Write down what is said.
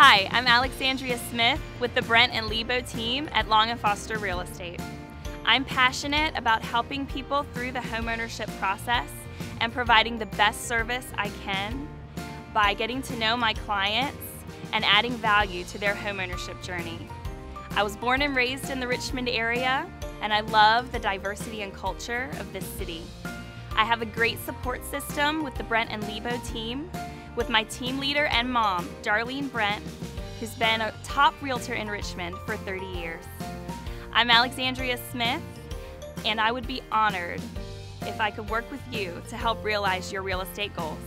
Hi, I'm Alexandria Smith with the Brent and Lebo team at Long & Foster Real Estate. I'm passionate about helping people through the homeownership process and providing the best service I can by getting to know my clients and adding value to their homeownership journey. I was born and raised in the Richmond area and I love the diversity and culture of this city. I have a great support system with the Brent and Lebo team, with my team leader and mom, Darlene Brent, who's been a top realtor in Richmond for 30 years. I'm Alexandria Smith, and I would be honored if I could work with you to help realize your real estate goals.